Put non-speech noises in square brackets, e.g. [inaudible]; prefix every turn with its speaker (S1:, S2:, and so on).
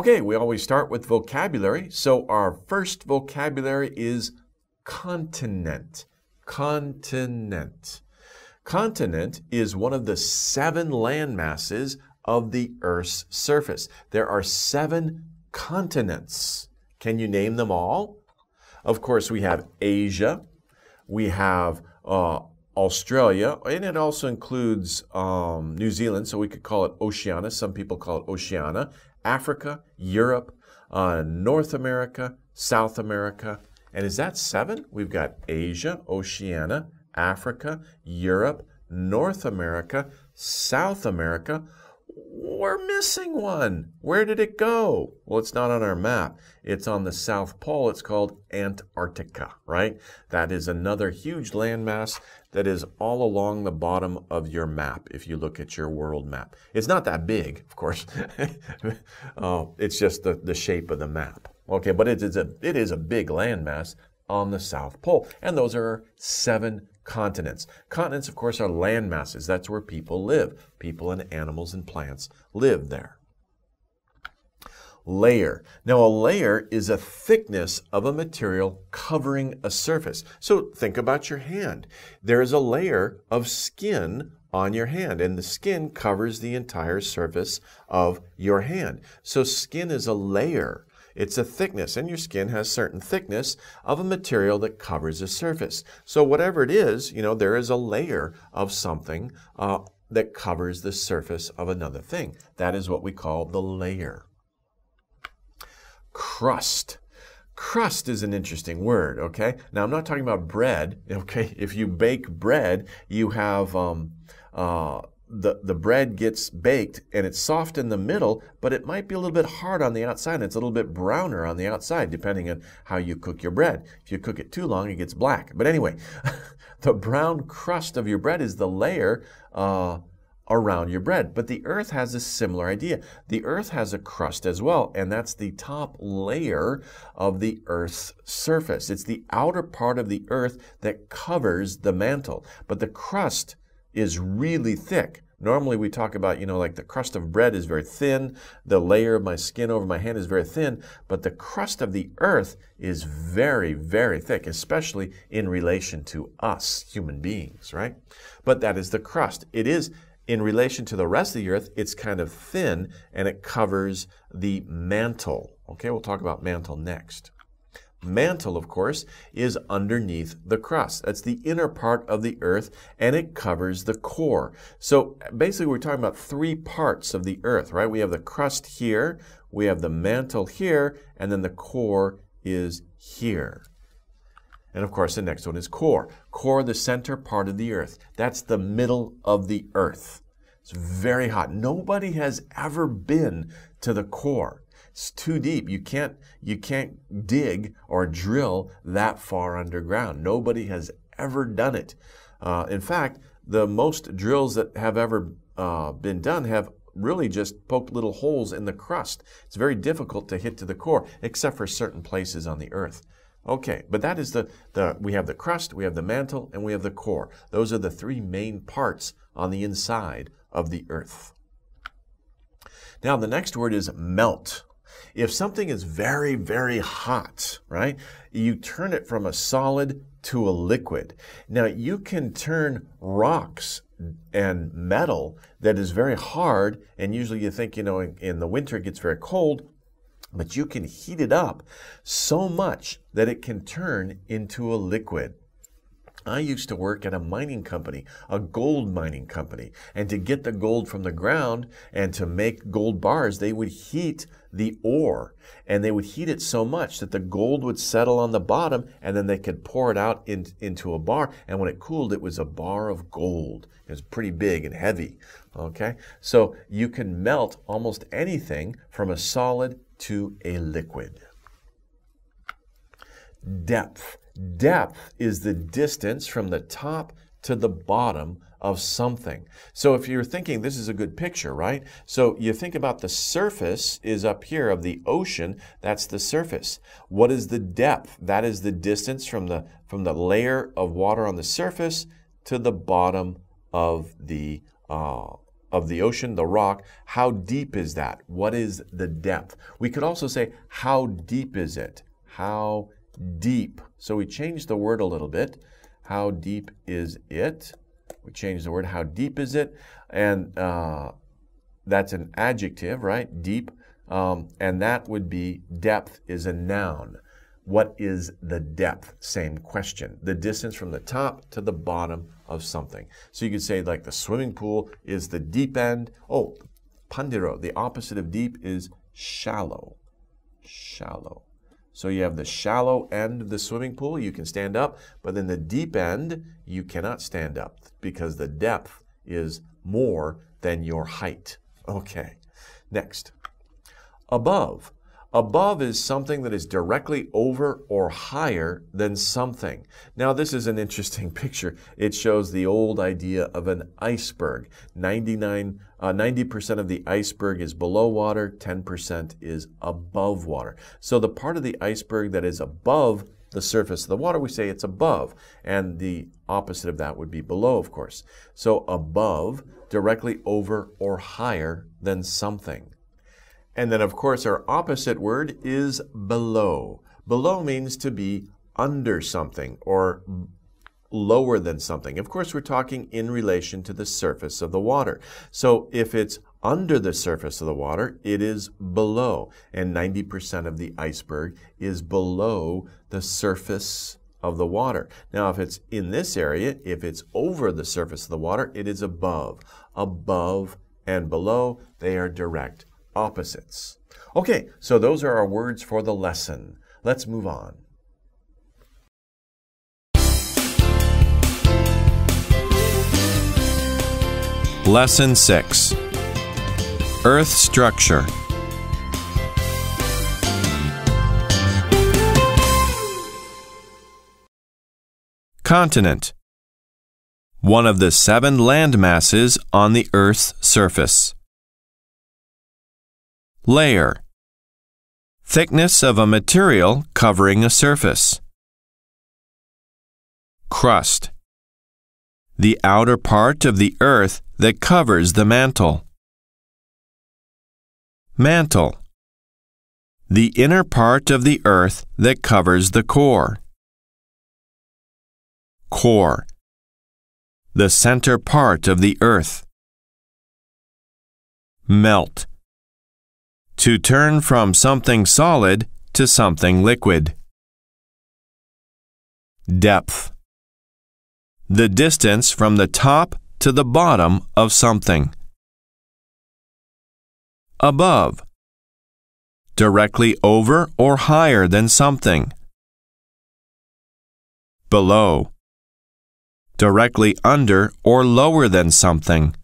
S1: Okay, we always start with vocabulary. So our first vocabulary is continent. Continent. Continent is one of the seven land masses of the Earth's surface. There are seven continents. Can you name them all? Of course, we have Asia, we have uh, Australia, and it also includes um, New Zealand, so we could call it Oceania. Some people call it Oceania. Africa, Europe, uh, North America, South America. And is that seven? We've got Asia, Oceania, Africa, Europe, North America, South America. We're missing one. Where did it go? Well, it's not on our map. It's on the South Pole. It's called Antarctica, right? That is another huge landmass that is all along the bottom of your map if you look at your world map. It's not that big, of course. [laughs] uh, it's just the, the shape of the map. Okay, but it is a, it is a big landmass on the South Pole. And those are seven continents. Continents, of course, are land masses. That's where people live. People and animals and plants live there. Layer. Now, a layer is a thickness of a material covering a surface. So think about your hand. There is a layer of skin on your hand, and the skin covers the entire surface of your hand. So skin is a layer. It's a thickness, and your skin has certain thickness of a material that covers a surface. So whatever it is, you know, there is a layer of something uh, that covers the surface of another thing. That is what we call the layer. Crust. Crust is an interesting word, okay? Now, I'm not talking about bread, [laughs] okay? If you bake bread, you have um, uh, the, the bread gets baked and it's soft in the middle, but it might be a little bit hard on the outside. It's a little bit browner on the outside, depending on how you cook your bread. If you cook it too long, it gets black. But anyway, [laughs] the brown crust of your bread is the layer uh, around your bread. But the earth has a similar idea. The earth has a crust as well, and that's the top layer of the earth's surface. It's the outer part of the earth that covers the mantle. But the crust is really thick. Normally we talk about, you know, like the crust of bread is very thin, the layer of my skin over my hand is very thin, but the crust of the earth is very, very thick, especially in relation to us, human beings, right? But that is the crust. It is, in relation to the rest of the earth, it's kind of thin and it covers the mantle. Okay, we'll talk about mantle next. Mantle, of course, is underneath the crust. That's the inner part of the earth, and it covers the core. So basically, we're talking about three parts of the earth, right? We have the crust here, we have the mantle here, and then the core is here. And of course, the next one is core. Core, the center part of the earth. That's the middle of the earth. It's very hot. Nobody has ever been to the core. It's too deep. You can't you can't dig or drill that far underground. Nobody has ever done it. Uh, in fact, the most drills that have ever uh, been done have really just poked little holes in the crust. It's very difficult to hit to the core, except for certain places on the earth. Okay, but that is the, the we have the crust, we have the mantle, and we have the core. Those are the three main parts on the inside of the earth. Now, the next word is melt. If something is very, very hot, right, you turn it from a solid to a liquid. Now, you can turn rocks and metal that is very hard, and usually you think, you know, in, the winter it gets very cold, but you can heat it up so much that it can turn into a liquid. I used to work at a mining company, a gold mining company. And to get the gold from the ground and to make gold bars, they would heat the ore. And they would heat it so much that the gold would settle on the bottom and then they could pour it out in, into a bar. And when it cooled, it was a bar of gold. It was pretty big and heavy. Okay? So you can melt almost anything from a solid to a liquid. Depth. Depth is the distance from the top to the bottom of something. So if you're thinking this is a good picture, right? So you think about the surface is up here of the ocean, that's the surface. What is the depth? That is the distance from the from the layer of water on the surface to the bottom of the uh, of the ocean, the rock, how deep is that? What is the depth? We could also say, how deep is it? How deep? So we change the word a little bit. How deep is it? We change the word, how deep is it? And uh, that's an adjective, right? Deep. Um, and that would be depth is a noun. What is the depth? Same question. The distance from the top to the bottom of something. So you could say like the swimming pool is the deep end. Oh, pandiro, the opposite of deep is shallow. Shallow. So you have the shallow end of the swimming pool, you can stand up, but then the deep end, you cannot stand up because the depth is more than your height. Okay, next. Above. Above is something that is directly over or higher than something. Now, this is an interesting [laughs] picture. It shows the old idea of an iceberg. 99, uh, 90% of the iceberg is below water, 10% is above water. So the part of the iceberg that is above the surface of the water, we say it's above. And the opposite of that would be below, of course. So above, directly over or higher than something. And then, of course, our opposite word is below. Below means to be under something or lower than something. Of course, we're talking in relation to the surface of the water. So if it's under the surface of the water, it is below. And 90% of the iceberg is below the surface of the water. Now, if it's in this area, if it's over the surface of the water, it is above. Above and below, they are direct opposites. Okay, so those are our words for the lesson. Let's move on.
S2: Lesson 6 Earth Structure Continent One of the seven land masses on the Earth's surface. Layer Thickness of a material covering a surface. Crust The outer part of the earth that covers the mantle. Mantle The inner part of the earth that covers the core. Core The center part of the earth. Melt to turn from something solid to something liquid. Depth. The distance from the top to the bottom of something. Above. Directly over or higher than something. Below. Directly under or lower than something.